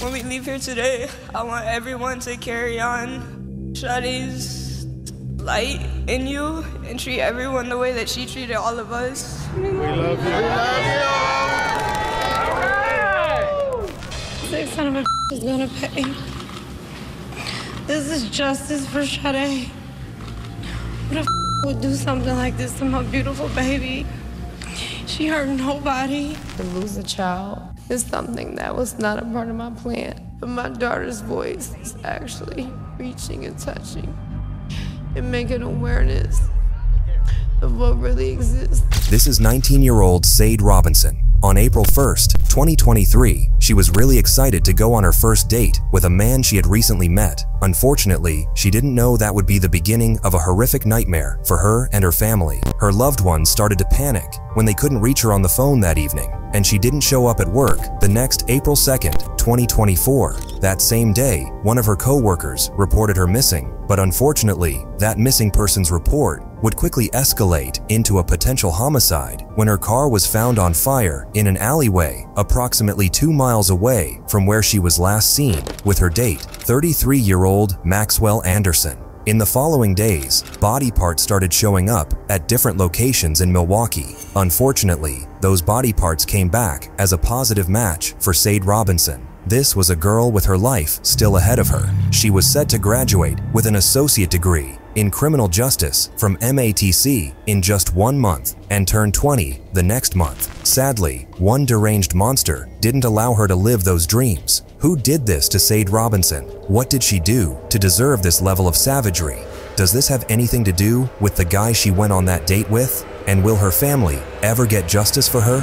When we leave here today, I want everyone to carry on Sade's light in you and treat everyone the way that she treated all of us. We love you. We love you. Six son of a is gonna pay. This is justice for Sade. What if would do something like this to my beautiful baby? She hurt nobody. To lose a child is something that was not a part of my plan. But my daughter's voice is actually reaching and touching and making awareness of what really exists. This is 19-year-old Sade Robinson. On April 1st, 2023, she was really excited to go on her first date with a man she had recently met. Unfortunately, she didn't know that would be the beginning of a horrific nightmare for her and her family. Her loved ones started to panic when they couldn't reach her on the phone that evening, and she didn't show up at work the next April 2nd, 2024. That same day, one of her co-workers reported her missing, but unfortunately, that missing person's report would quickly escalate into a potential homicide when her car was found on fire in an alleyway approximately two miles away from where she was last seen with her date, 33-year-old Maxwell Anderson. In the following days, body parts started showing up at different locations in Milwaukee. Unfortunately, those body parts came back as a positive match for Sade Robinson. This was a girl with her life still ahead of her. She was set to graduate with an associate degree in criminal justice from MATC in just one month and turn 20 the next month. Sadly, one deranged monster didn't allow her to live those dreams. Who did this to Sade Robinson? What did she do to deserve this level of savagery? Does this have anything to do with the guy she went on that date with? And will her family ever get justice for her?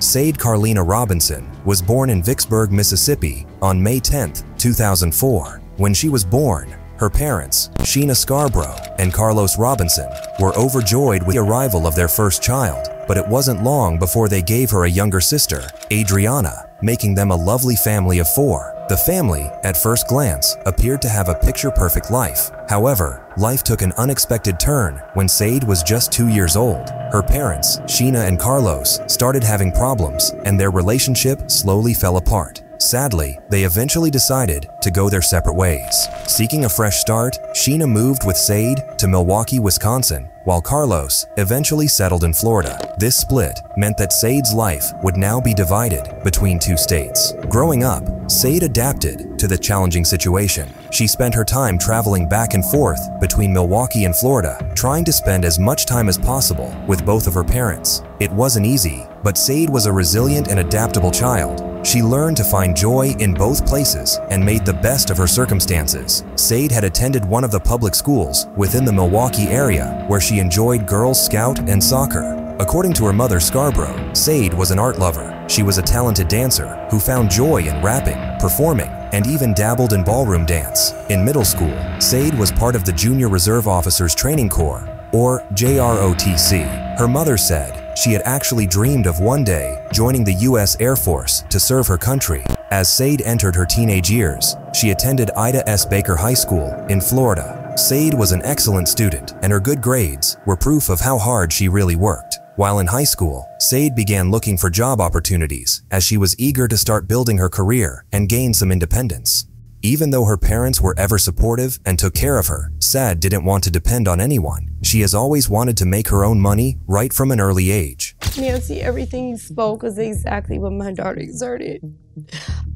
Sade Carlina Robinson was born in Vicksburg, Mississippi on May 10, 2004. When she was born, her parents, Sheena Scarborough and Carlos Robinson, were overjoyed with the arrival of their first child, but it wasn't long before they gave her a younger sister, Adriana, making them a lovely family of four. The family, at first glance, appeared to have a picture-perfect life. However, life took an unexpected turn when Sade was just two years old. Her parents, Sheena and Carlos, started having problems, and their relationship slowly fell apart. Sadly, they eventually decided to go their separate ways. Seeking a fresh start, Sheena moved with Sade to Milwaukee, Wisconsin, while Carlos eventually settled in Florida. This split meant that Sade's life would now be divided between two states. Growing up, Sade adapted to the challenging situation. She spent her time traveling back and forth between Milwaukee and Florida, trying to spend as much time as possible with both of her parents. It wasn't easy, but Sade was a resilient and adaptable child she learned to find joy in both places and made the best of her circumstances. Sade had attended one of the public schools within the Milwaukee area where she enjoyed Girl Scout and soccer. According to her mother Scarborough, Sade was an art lover. She was a talented dancer who found joy in rapping, performing, and even dabbled in ballroom dance. In middle school, Sade was part of the Junior Reserve Officers Training Corps, or JROTC. Her mother said, she had actually dreamed of one day joining the U.S. Air Force to serve her country. As Sade entered her teenage years, she attended Ida S. Baker High School in Florida. Sade was an excellent student, and her good grades were proof of how hard she really worked. While in high school, Sade began looking for job opportunities as she was eager to start building her career and gain some independence. Even though her parents were ever supportive and took care of her, Sade didn't want to depend on anyone. She has always wanted to make her own money right from an early age. Nancy, everything you spoke was exactly what my daughter exerted.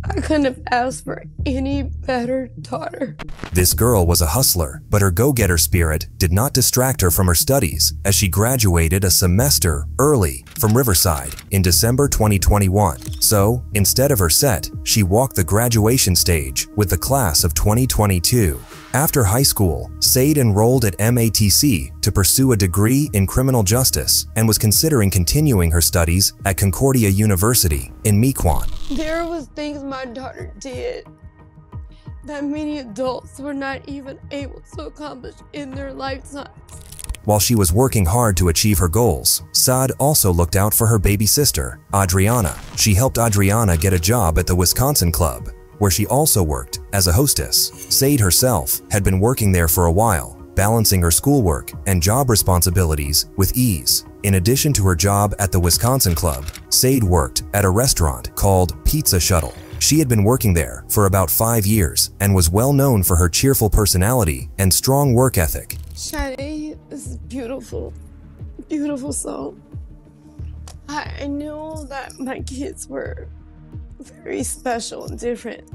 I couldn't have asked for any better daughter. This girl was a hustler, but her go-getter spirit did not distract her from her studies as she graduated a semester early from Riverside in December 2021. So, instead of her set, she walked the graduation stage with the class of 2022. After high school, Sade enrolled at MATC to pursue a degree in criminal justice and was considering continuing her studies at Concordia University in Mequon. There was things my daughter did that many adults were not even able to accomplish in their lifetime. While she was working hard to achieve her goals, Sade also looked out for her baby sister, Adriana. She helped Adriana get a job at the Wisconsin Club where she also worked as a hostess. Sade herself had been working there for a while, balancing her schoolwork and job responsibilities with ease. In addition to her job at the Wisconsin Club, Sade worked at a restaurant called Pizza Shuttle. She had been working there for about five years and was well known for her cheerful personality and strong work ethic. Sade is beautiful, beautiful soul. I knew that my kids were very special and different.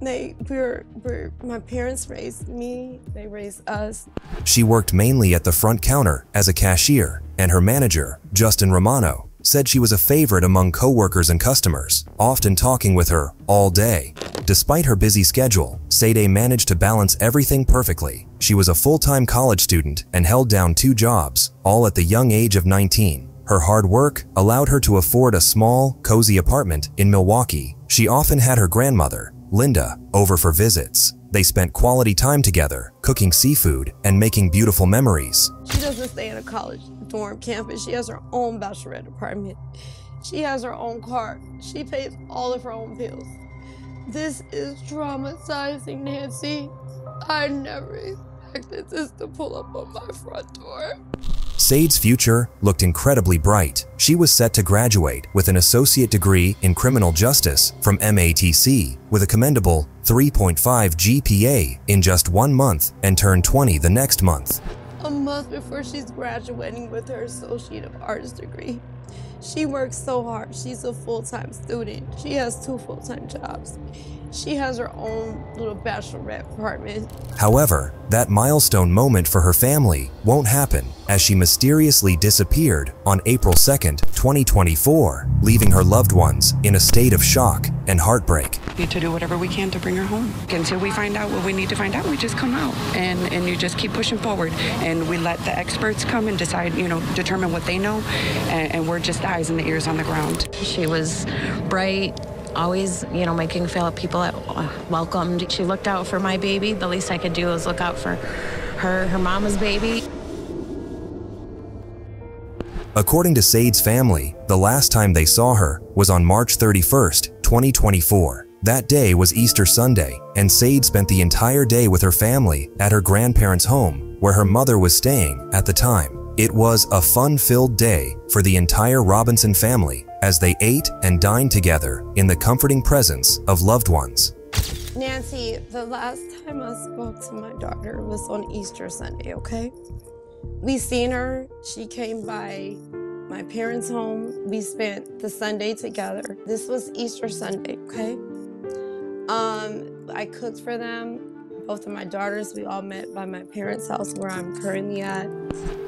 They were, were my parents raised me, they raised us. She worked mainly at the front counter as a cashier, and her manager, Justin Romano, said she was a favorite among coworkers and customers, often talking with her all day. Despite her busy schedule, Sade managed to balance everything perfectly. She was a full-time college student and held down two jobs, all at the young age of 19. Her hard work allowed her to afford a small, cozy apartment in Milwaukee. She often had her grandmother, Linda, over for visits. They spent quality time together, cooking seafood and making beautiful memories. She doesn't stay in a college dorm campus. She has her own bachelorette apartment. She has her own car. She pays all of her own bills. This is traumatizing, Nancy. I never expected this to pull up on my front door. Sade's future looked incredibly bright. She was set to graduate with an associate degree in criminal justice from MATC with a commendable 3.5 GPA in just one month and turn 20 the next month. A month before she's graduating with her Associate of Arts degree. She works so hard. She's a full time student. She has two full time jobs. She has her own little bachelorette apartment. However, that milestone moment for her family won't happen as she mysteriously disappeared on April 2nd, 2024, leaving her loved ones in a state of shock and heartbreak. need to do whatever we can to bring her home. Until we find out what we need to find out, we just come out and, and you just keep pushing forward. And we let the experts come and decide, you know, determine what they know. And, and we're just the eyes and the ears on the ground. She was bright, always, you know, making feel people uh, welcomed. She looked out for my baby. The least I could do was look out for her, her mama's baby. According to Sade's family, the last time they saw her was on March 31st, 2024. That day was Easter Sunday, and Sade spent the entire day with her family at her grandparents' home, where her mother was staying at the time. It was a fun-filled day for the entire Robinson family as they ate and dined together in the comforting presence of loved ones. Nancy, the last time I spoke to my daughter was on Easter Sunday, okay? We seen her. She came by my parents' home. We spent the Sunday together. This was Easter Sunday, okay? Um, I cooked for them. Both of my daughters, we all met by my parents' house where I'm currently at.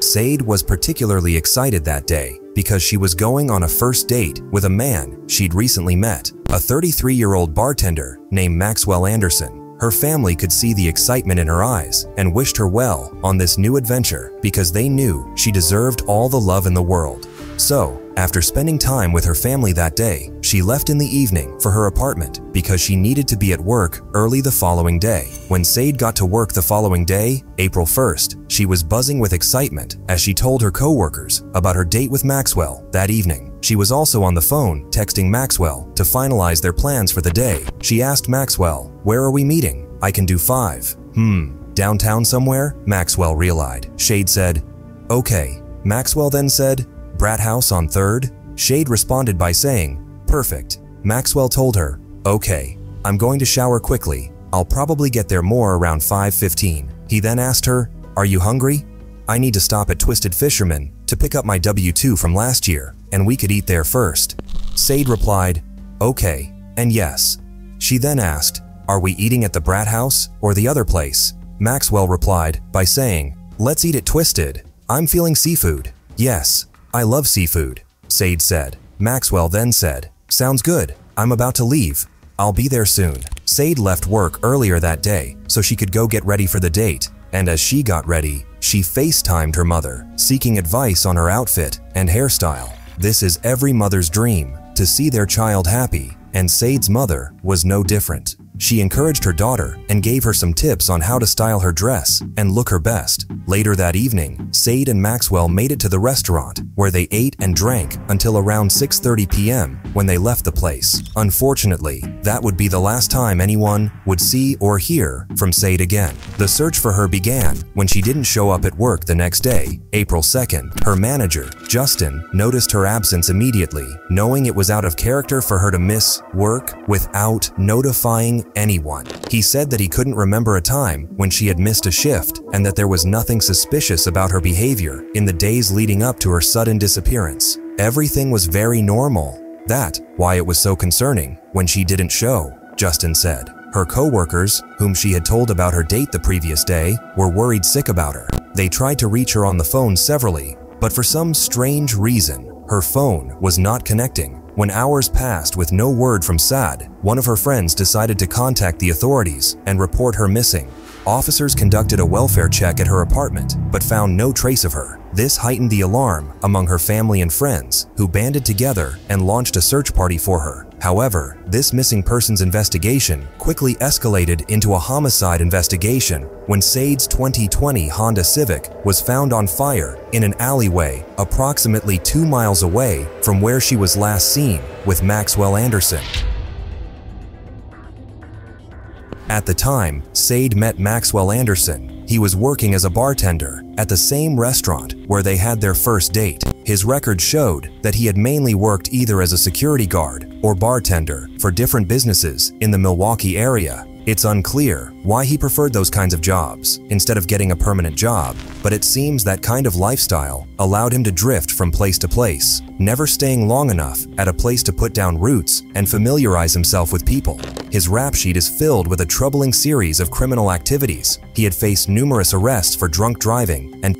Sade was particularly excited that day because she was going on a first date with a man she'd recently met, a 33-year-old bartender named Maxwell Anderson. Her family could see the excitement in her eyes and wished her well on this new adventure because they knew she deserved all the love in the world. So, after spending time with her family that day, she left in the evening for her apartment because she needed to be at work early the following day. When Sade got to work the following day, April 1st, she was buzzing with excitement as she told her coworkers about her date with Maxwell that evening. She was also on the phone texting Maxwell to finalize their plans for the day. She asked Maxwell, where are we meeting? I can do five. Hmm, downtown somewhere? Maxwell realized. Sade said, okay. Maxwell then said, Brat House on 3rd? Sade responded by saying, Perfect. Maxwell told her, Okay, I'm going to shower quickly. I'll probably get there more around 5.15. He then asked her, Are you hungry? I need to stop at Twisted Fisherman to pick up my W-2 from last year, and we could eat there first. Sade replied, Okay, and yes. She then asked, Are we eating at the Brat House or the other place? Maxwell replied by saying, Let's eat at Twisted. I'm feeling seafood. Yes, I love seafood, Sade said. Maxwell then said, Sounds good. I'm about to leave. I'll be there soon. Sade left work earlier that day so she could go get ready for the date, and as she got ready, she FaceTimed her mother, seeking advice on her outfit and hairstyle. This is every mother's dream, to see their child happy, and Sade's mother was no different. She encouraged her daughter and gave her some tips on how to style her dress and look her best. Later that evening, Sade and Maxwell made it to the restaurant where they ate and drank until around 6.30 p.m. when they left the place. Unfortunately, that would be the last time anyone would see or hear from Sade again. The search for her began when she didn't show up at work the next day, April 2nd. Her manager, Justin, noticed her absence immediately, knowing it was out of character for her to miss work without notifying anyone. He said that he couldn't remember a time when she had missed a shift and that there was nothing suspicious about her behavior in the days leading up to her sudden disappearance. Everything was very normal. That why it was so concerning when she didn't show, Justin said. Her co-workers, whom she had told about her date the previous day, were worried sick about her. They tried to reach her on the phone severally, but for some strange reason, her phone was not connecting. When hours passed with no word from Sade, one of her friends decided to contact the authorities and report her missing. Officers conducted a welfare check at her apartment, but found no trace of her. This heightened the alarm among her family and friends, who banded together and launched a search party for her. However, this missing persons investigation quickly escalated into a homicide investigation when Sade's 2020 Honda Civic was found on fire in an alleyway approximately two miles away from where she was last seen with Maxwell Anderson. At the time, Sade met Maxwell Anderson. He was working as a bartender at the same restaurant where they had their first date. His record showed that he had mainly worked either as a security guard or bartender for different businesses in the Milwaukee area. It's unclear why he preferred those kinds of jobs instead of getting a permanent job, but it seems that kind of lifestyle allowed him to drift from place to place, never staying long enough at a place to put down roots and familiarize himself with people. His rap sheet is filled with a troubling series of criminal activities. He had faced numerous arrests for drunk driving and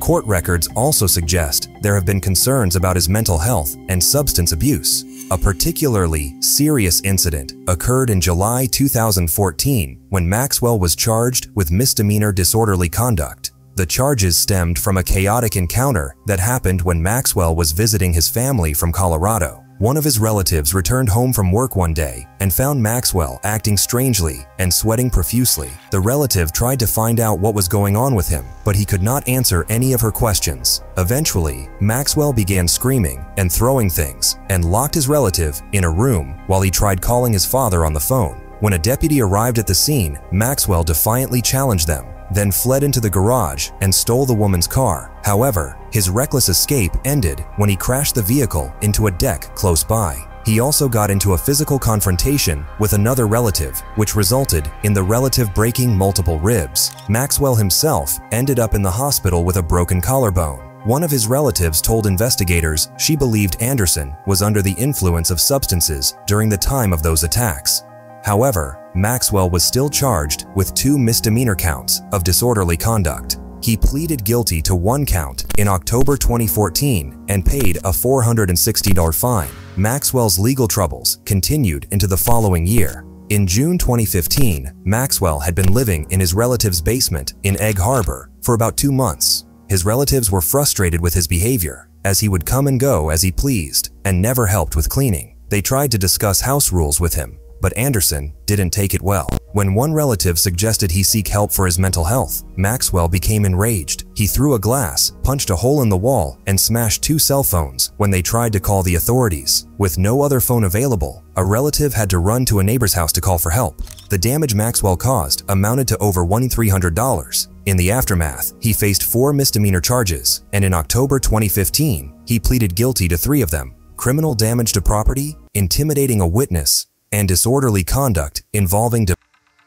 Court records also suggest there have been concerns about his mental health and substance abuse. A particularly serious incident occurred in July 2014 when Maxwell was charged with misdemeanor disorderly conduct. The charges stemmed from a chaotic encounter that happened when Maxwell was visiting his family from Colorado. One of his relatives returned home from work one day and found Maxwell acting strangely and sweating profusely. The relative tried to find out what was going on with him, but he could not answer any of her questions. Eventually, Maxwell began screaming and throwing things and locked his relative in a room while he tried calling his father on the phone. When a deputy arrived at the scene, Maxwell defiantly challenged them then fled into the garage and stole the woman's car. However, his reckless escape ended when he crashed the vehicle into a deck close by. He also got into a physical confrontation with another relative, which resulted in the relative breaking multiple ribs. Maxwell himself ended up in the hospital with a broken collarbone. One of his relatives told investigators she believed Anderson was under the influence of substances during the time of those attacks. However, Maxwell was still charged with two misdemeanor counts of disorderly conduct. He pleaded guilty to one count in October 2014 and paid a $460 fine. Maxwell's legal troubles continued into the following year. In June 2015, Maxwell had been living in his relative's basement in Egg Harbor for about two months. His relatives were frustrated with his behavior, as he would come and go as he pleased and never helped with cleaning. They tried to discuss house rules with him, but Anderson didn't take it well. When one relative suggested he seek help for his mental health, Maxwell became enraged. He threw a glass, punched a hole in the wall, and smashed two cell phones when they tried to call the authorities. With no other phone available, a relative had to run to a neighbor's house to call for help. The damage Maxwell caused amounted to over $1,300. In the aftermath, he faced four misdemeanor charges, and in October 2015, he pleaded guilty to three of them criminal damage to property, intimidating a witness, and disorderly conduct involving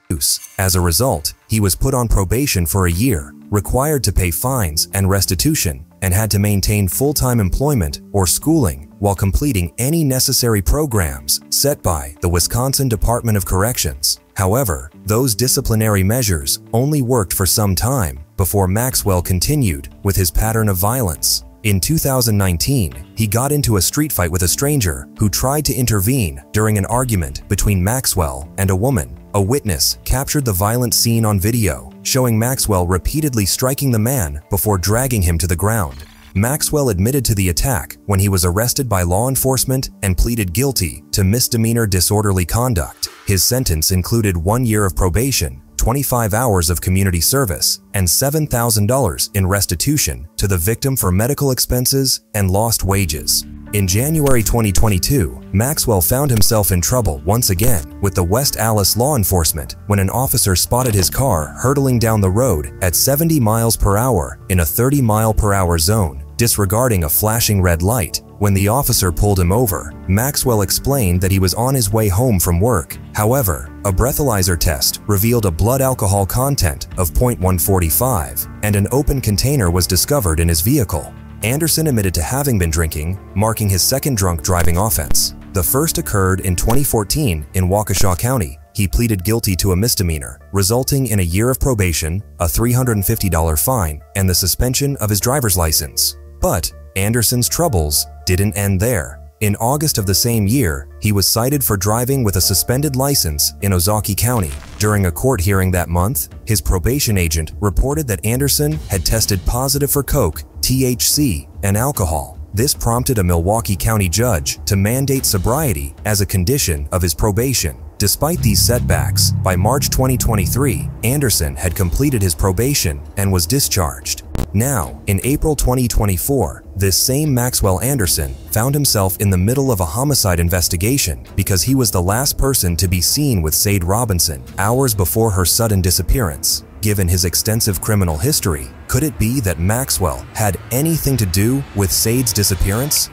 abuse. As a result, he was put on probation for a year, required to pay fines and restitution, and had to maintain full-time employment or schooling while completing any necessary programs set by the Wisconsin Department of Corrections. However, those disciplinary measures only worked for some time before Maxwell continued with his pattern of violence. In 2019, he got into a street fight with a stranger who tried to intervene during an argument between Maxwell and a woman. A witness captured the violent scene on video, showing Maxwell repeatedly striking the man before dragging him to the ground. Maxwell admitted to the attack when he was arrested by law enforcement and pleaded guilty to misdemeanor disorderly conduct. His sentence included one year of probation, 25 hours of community service, and $7,000 in restitution to the victim for medical expenses and lost wages. In January 2022, Maxwell found himself in trouble once again with the West Allis law enforcement when an officer spotted his car hurtling down the road at 70 miles per hour in a 30 mile per hour zone, disregarding a flashing red light. When the officer pulled him over, Maxwell explained that he was on his way home from work. However, a breathalyzer test revealed a blood alcohol content of 0.145 and an open container was discovered in his vehicle. Anderson admitted to having been drinking, marking his second drunk driving offense. The first occurred in 2014 in Waukesha County. He pleaded guilty to a misdemeanor, resulting in a year of probation, a $350 fine, and the suspension of his driver's license. But Anderson's troubles didn't end there. In August of the same year, he was cited for driving with a suspended license in Ozaukee County. During a court hearing that month, his probation agent reported that Anderson had tested positive for coke, THC, and alcohol. This prompted a Milwaukee County judge to mandate sobriety as a condition of his probation. Despite these setbacks, by March 2023, Anderson had completed his probation and was discharged. Now, in April 2024, this same Maxwell Anderson found himself in the middle of a homicide investigation because he was the last person to be seen with Sade Robinson hours before her sudden disappearance. Given his extensive criminal history, could it be that Maxwell had anything to do with Sade's disappearance?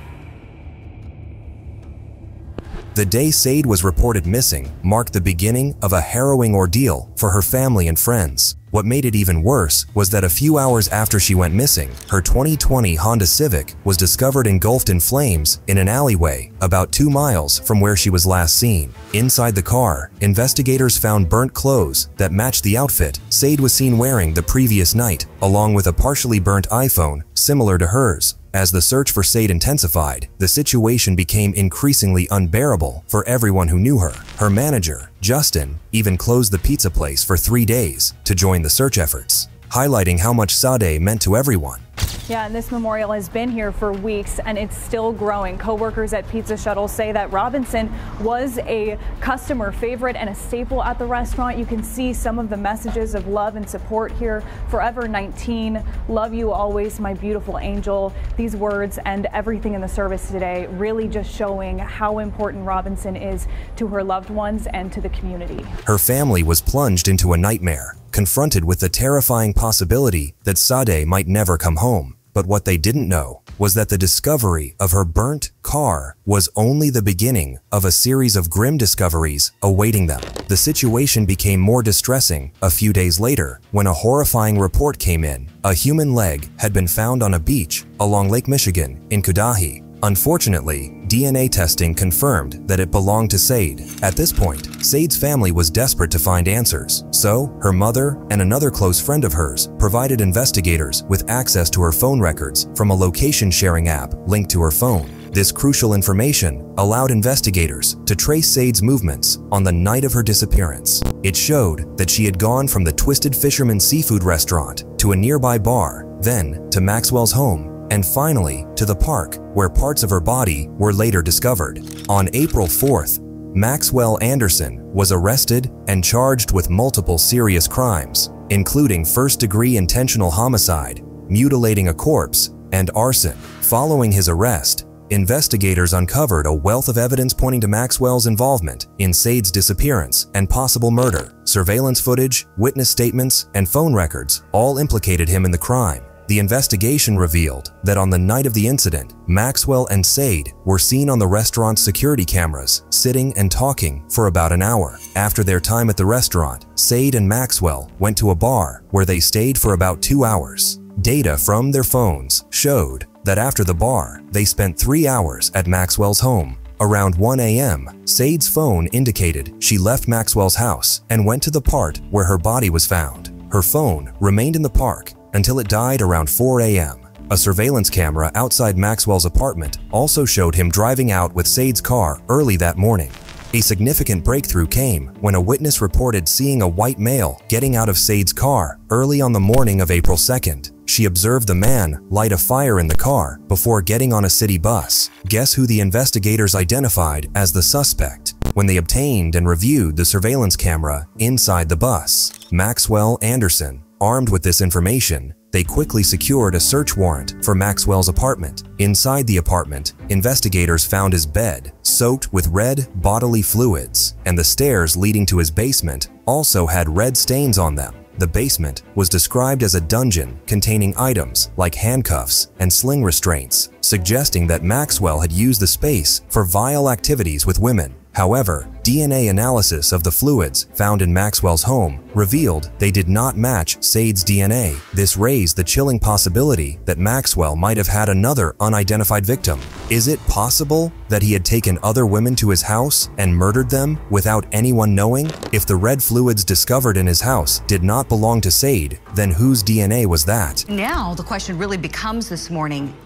The day Sade was reported missing marked the beginning of a harrowing ordeal for her family and friends. What made it even worse was that a few hours after she went missing, her 2020 Honda Civic was discovered engulfed in flames in an alleyway about two miles from where she was last seen. Inside the car, investigators found burnt clothes that matched the outfit Sade was seen wearing the previous night, along with a partially burnt iPhone similar to hers. As the search for Sade intensified, the situation became increasingly unbearable for everyone who knew her. Her manager, Justin, even closed the pizza place for three days to join the search efforts, highlighting how much Sade meant to everyone. Yeah, and this memorial has been here for weeks and it's still growing. Co-workers at Pizza Shuttle say that Robinson was a customer favorite and a staple at the restaurant. You can see some of the messages of love and support here. Forever 19, love you always, my beautiful angel. These words and everything in the service today really just showing how important Robinson is to her loved ones and to the community. Her family was plunged into a nightmare, confronted with the terrifying possibility that Sade might never come home. But what they didn't know was that the discovery of her burnt car was only the beginning of a series of grim discoveries awaiting them. The situation became more distressing a few days later when a horrifying report came in. A human leg had been found on a beach along Lake Michigan in Cudahy. Unfortunately, DNA testing confirmed that it belonged to Sade. At this point, Sade's family was desperate to find answers, so her mother and another close friend of hers provided investigators with access to her phone records from a location sharing app linked to her phone. This crucial information allowed investigators to trace Sade's movements on the night of her disappearance. It showed that she had gone from the Twisted Fisherman seafood restaurant to a nearby bar, then to Maxwell's home, and finally to the park where parts of her body were later discovered. On April 4th, Maxwell Anderson was arrested and charged with multiple serious crimes, including first-degree intentional homicide, mutilating a corpse, and arson. Following his arrest, investigators uncovered a wealth of evidence pointing to Maxwell's involvement in Sade's disappearance and possible murder. Surveillance footage, witness statements, and phone records all implicated him in the crime. The investigation revealed that on the night of the incident, Maxwell and Sade were seen on the restaurant's security cameras, sitting and talking for about an hour. After their time at the restaurant, Sade and Maxwell went to a bar where they stayed for about two hours. Data from their phones showed that after the bar, they spent three hours at Maxwell's home. Around 1 a.m., Sade's phone indicated she left Maxwell's house and went to the part where her body was found. Her phone remained in the park until it died around 4 a.m. A surveillance camera outside Maxwell's apartment also showed him driving out with Sade's car early that morning. A significant breakthrough came when a witness reported seeing a white male getting out of Sade's car early on the morning of April 2nd. She observed the man light a fire in the car before getting on a city bus. Guess who the investigators identified as the suspect? when they obtained and reviewed the surveillance camera inside the bus. Maxwell Anderson, armed with this information, they quickly secured a search warrant for Maxwell's apartment. Inside the apartment, investigators found his bed soaked with red bodily fluids, and the stairs leading to his basement also had red stains on them. The basement was described as a dungeon containing items like handcuffs and sling restraints, suggesting that Maxwell had used the space for vile activities with women. However, DNA analysis of the fluids found in Maxwell's home revealed they did not match Sade's DNA. This raised the chilling possibility that Maxwell might have had another unidentified victim. Is it possible that he had taken other women to his house and murdered them without anyone knowing? If the red fluids discovered in his house did not belong to Sade, then whose DNA was that? Now the question really becomes this morning,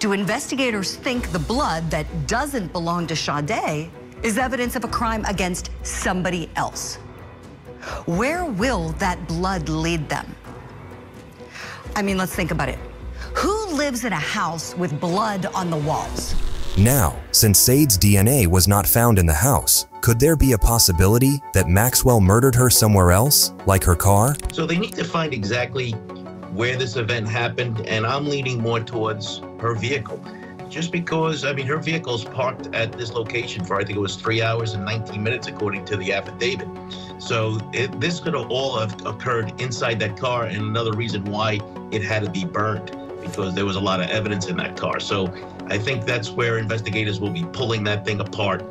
do investigators think the blood that doesn't belong to Sade is evidence of a crime against somebody else. Where will that blood lead them? I mean, let's think about it. Who lives in a house with blood on the walls? Now, since Sade's DNA was not found in the house, could there be a possibility that Maxwell murdered her somewhere else, like her car? So they need to find exactly where this event happened, and I'm leaning more towards her vehicle just because, I mean, her vehicle's parked at this location for, I think it was three hours and 19 minutes, according to the affidavit. So it, this could have all have occurred inside that car, and another reason why it had to be burned because there was a lot of evidence in that car. So I think that's where investigators will be pulling that thing apart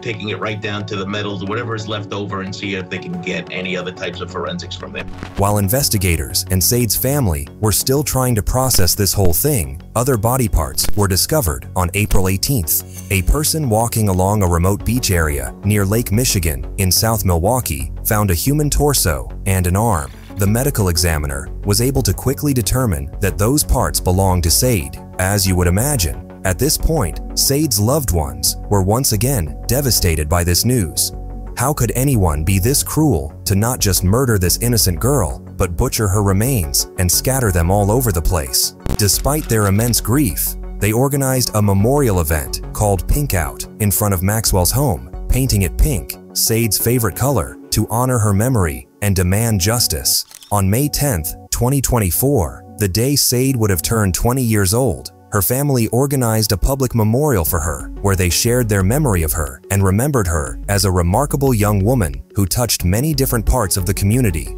taking it right down to the metals, whatever is left over, and see if they can get any other types of forensics from there. While investigators and Sade's family were still trying to process this whole thing, other body parts were discovered on April 18th. A person walking along a remote beach area near Lake Michigan in South Milwaukee found a human torso and an arm. The medical examiner was able to quickly determine that those parts belonged to Sade. As you would imagine, at this point, Sade's loved ones were once again devastated by this news. How could anyone be this cruel to not just murder this innocent girl, but butcher her remains and scatter them all over the place? Despite their immense grief, they organized a memorial event called Pink Out in front of Maxwell's home, painting it pink, Sade's favorite color, to honor her memory and demand justice. On May 10, 2024, the day Sade would have turned 20 years old, her family organized a public memorial for her where they shared their memory of her and remembered her as a remarkable young woman who touched many different parts of the community.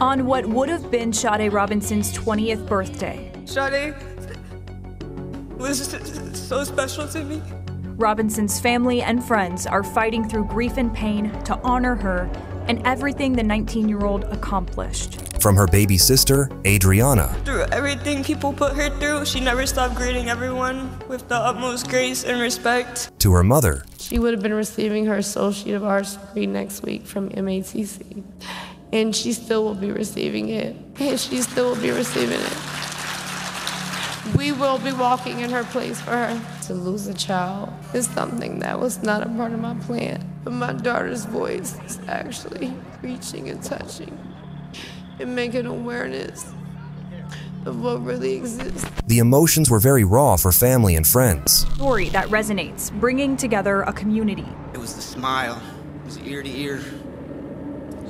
On what would have been Sade Robinson's 20th birthday. Sade was so special to me. Robinson's family and friends are fighting through grief and pain to honor her and everything the 19 year old accomplished. From her baby sister, Adriana. Through everything people put her through, she never stopped greeting everyone with the utmost grace and respect. To her mother. She would have been receiving her Associate of Arts degree next week from MATC, and she still will be receiving it, and she still will be receiving it. We will be walking in her place for her. To lose a child is something that was not a part of my plan. But my daughter's voice is actually reaching and touching and making awareness of what really exists. The emotions were very raw for family and friends. Story that resonates, bringing together a community. It was the smile, it was ear to ear.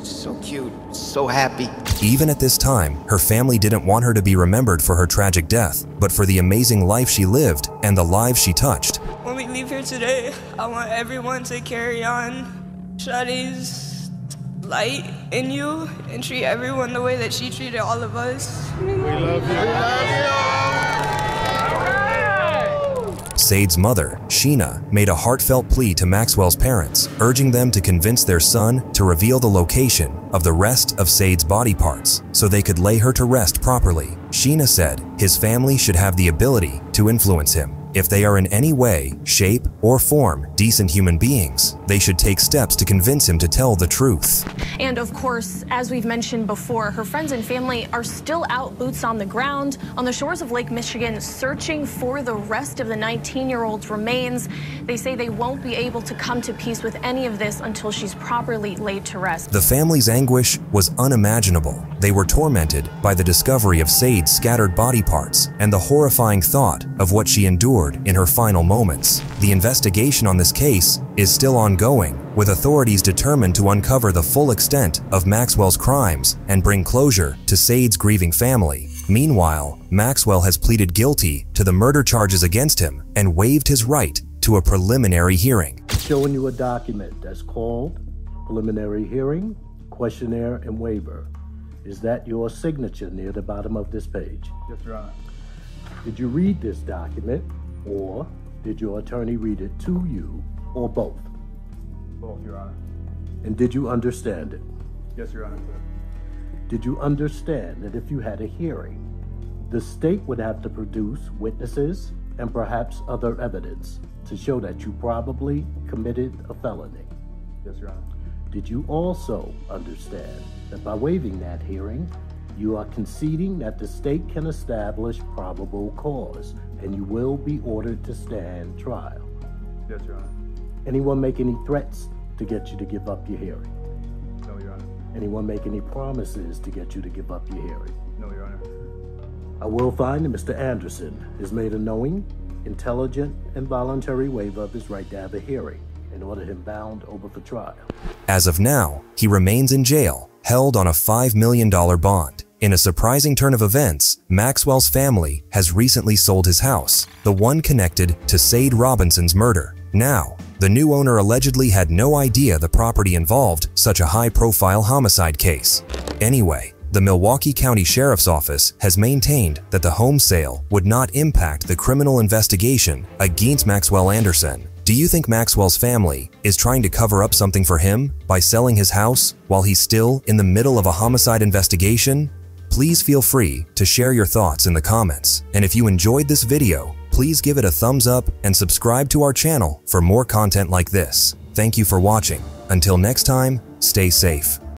So cute, so happy. Even at this time, her family didn't want her to be remembered for her tragic death, but for the amazing life she lived and the lives she touched. When we leave here today, I want everyone to carry on Sade's light in you and treat everyone the way that she treated all of us. We love you. We love you. Sade's mother, Sheena, made a heartfelt plea to Maxwell's parents, urging them to convince their son to reveal the location of the rest of Sade's body parts so they could lay her to rest properly. Sheena said his family should have the ability to influence him if they are in any way, shape, or form decent human beings, they should take steps to convince him to tell the truth. And of course, as we've mentioned before, her friends and family are still out boots on the ground on the shores of Lake Michigan searching for the rest of the 19 year old's remains. They say they won't be able to come to peace with any of this until she's properly laid to rest. The family's anguish was unimaginable. They were tormented by the discovery of Sade's scattered body parts and the horrifying thought of what she endured forward in her final moments. The investigation on this case is still ongoing, with authorities determined to uncover the full extent of Maxwell's crimes and bring closure to Sade's grieving family. Meanwhile, Maxwell has pleaded guilty to the murder charges against him and waived his right to a preliminary hearing. Showing you a document that's called Preliminary Hearing, Questionnaire, and Waiver. Is that your signature near the bottom of this page? Yes, Your Honor. Did you read this document, or did your attorney read it to you, or both? Both, Your Honor. And did you understand it? Yes, Your Honor. Did you understand that if you had a hearing, the state would have to produce witnesses and perhaps other evidence to show that you probably committed a felony? Yes, Your Honor. Did you also understand that by waiving that hearing, you are conceding that the state can establish probable cause and you will be ordered to stand trial? Yes, Your Honor. Anyone make any threats to get you to give up your hearing? No, Your Honor. Anyone make any promises to get you to give up your hearing? No, Your Honor. I will find that Mr. Anderson has made a knowing, intelligent, and voluntary waiver of his right to have a hearing and order him bound over for trial. As of now, he remains in jail, held on a $5 million bond. In a surprising turn of events, Maxwell's family has recently sold his house, the one connected to Sade Robinson's murder. Now, the new owner allegedly had no idea the property involved such a high-profile homicide case. Anyway, the Milwaukee County Sheriff's Office has maintained that the home sale would not impact the criminal investigation against Maxwell Anderson. Do you think Maxwell's family is trying to cover up something for him by selling his house while he's still in the middle of a homicide investigation? Please feel free to share your thoughts in the comments. And if you enjoyed this video, please give it a thumbs up and subscribe to our channel for more content like this. Thank you for watching. Until next time, stay safe.